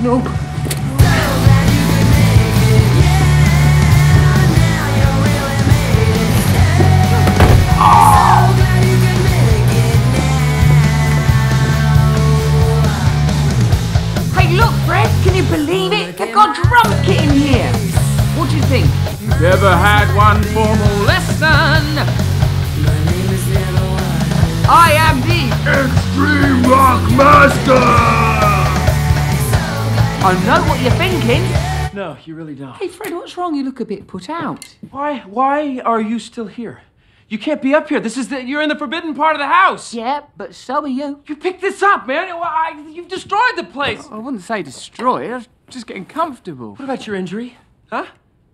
signal. Hey, look, Fred, can you believe it? They've got drum kit in here. What do you think? Never had one formal lesson. I am the Extreme Rock Master! I know what you're thinking. No, you really don't. Hey, Fred, what's wrong? You look a bit put out. Why? Why are you still here? You can't be up here. This is the. You're in the forbidden part of the house. Yeah, but so are you. You picked this up, man. Why- You've destroyed the place. I wouldn't say destroy. I was just getting comfortable. What about your injury? Huh?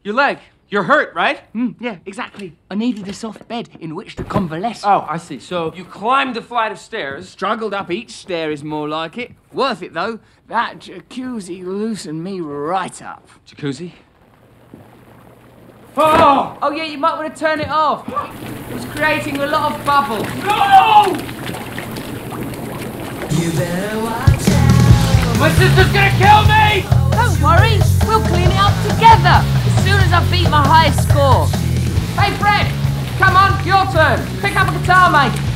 Your leg. You're hurt, right? Mm, yeah, exactly. I needed a soft bed in which to convalesce. Oh, I see. So you climbed a flight of stairs. Struggled up each stair is more like it. Worth it though. That jacuzzi loosened me right up. Jacuzzi. Oh! Oh yeah, you might want to turn it off. It's creating a lot of bubbles. No! You better watch out. My sister's gonna kill me! Highest score. Hey Fred, come on, your turn. Pick up a guitar, mate.